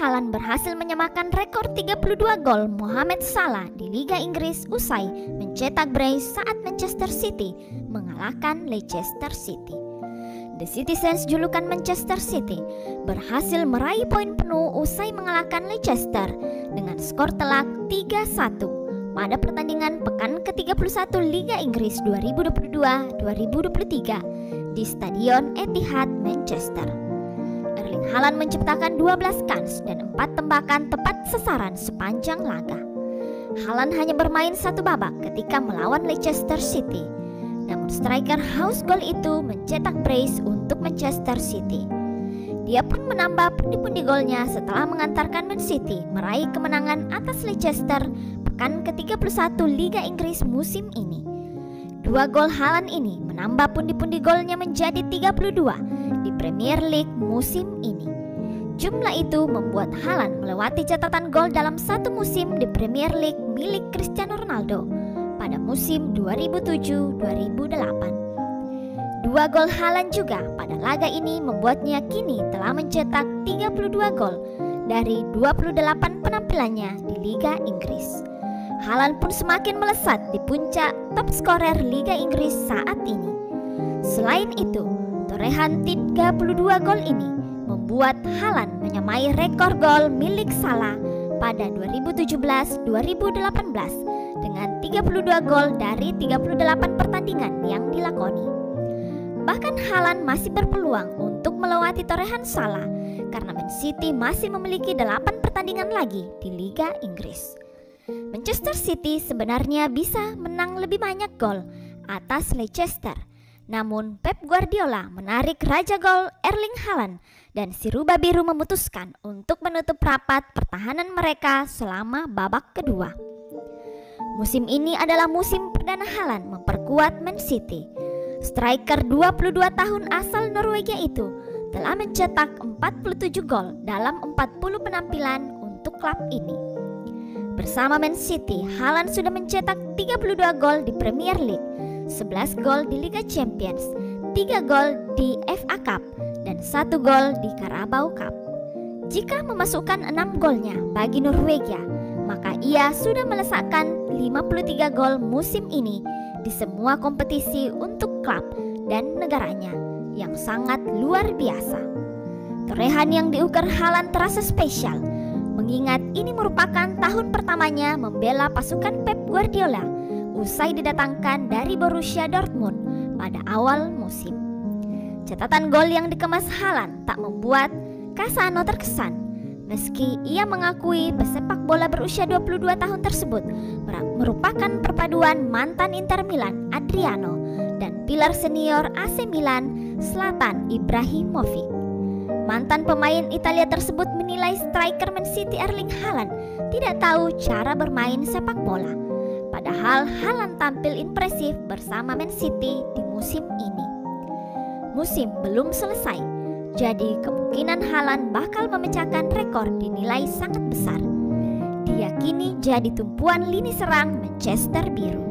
Haaland berhasil menyamakan rekor 32 gol Mohamed Salah di Liga Inggris usai mencetak brace saat Manchester City mengalahkan Leicester City. The Citizens julukan Manchester City berhasil meraih poin penuh usai mengalahkan Leicester dengan skor telak 3-1 pada pertandingan pekan ke-31 Liga Inggris 2022-2023 di Stadion Etihad Manchester. Haaland menciptakan 12 kans dan 4 tembakan tepat sasaran sepanjang laga. Haaland hanya bermain satu babak ketika melawan Leicester City. Namun striker house goal itu mencetak brace untuk Manchester City. Dia pun menambah pundi-pundi golnya setelah mengantarkan Man City meraih kemenangan atas Leicester pekan ke-31 Liga Inggris musim ini. Dua gol Haaland ini menambah pundi-pundi golnya menjadi 32 di Premier League musim ini. Jumlah itu membuat Haaland melewati catatan gol dalam satu musim di Premier League milik Cristiano Ronaldo pada musim 2007-2008. Dua gol Haaland juga pada laga ini membuatnya kini telah mencetak 32 gol dari 28 penampilannya di Liga Inggris. Haaland pun semakin melesat di puncak top scorer Liga Inggris saat ini. Selain itu, torehan 32 gol ini membuat Haaland menyamai rekor gol milik Salah pada 2017-2018 dengan 32 gol dari 38 pertandingan yang dilakoni. Bahkan Haaland masih berpeluang untuk melewati torehan Salah karena Man City masih memiliki 8 pertandingan lagi di Liga Inggris. Manchester City sebenarnya bisa menang lebih banyak gol atas Leicester. Namun Pep Guardiola menarik raja gol Erling Haaland dan si rubah biru memutuskan untuk menutup rapat pertahanan mereka selama babak kedua. Musim ini adalah musim perdana Haaland memperkuat Man City. Striker 22 tahun asal Norwegia itu telah mencetak 47 gol dalam 40 penampilan untuk klub ini. Bersama Man City, Haaland sudah mencetak 32 gol di Premier League, 11 gol di Liga Champions, 3 gol di FA Cup, dan 1 gol di Carabao Cup. Jika memasukkan 6 golnya bagi Norwegia, maka ia sudah melesakkan 53 gol musim ini di semua kompetisi untuk klub dan negaranya yang sangat luar biasa. Torehan yang diukir Haaland terasa spesial mengingat ini merupakan tahun pertamanya membela pasukan Pep Guardiola usai didatangkan dari Borussia Dortmund pada awal musim. Catatan gol yang dikemas Haaland tak membuat Casano terkesan meski ia mengakui pesepak bola berusia 22 tahun tersebut merupakan perpaduan mantan Inter Milan Adriano dan pilar senior AC Milan Zlatan Ibrahimovic. Mantan pemain Italia tersebut menilai striker Man City Erling Haaland tidak tahu cara bermain sepak bola. Padahal Haaland tampil impresif bersama Man City di musim ini. Musim belum selesai, jadi kemungkinan Haaland bakal memecahkan rekor dinilai sangat besar. Dia kini jadi tumpuan lini serang Manchester Biru.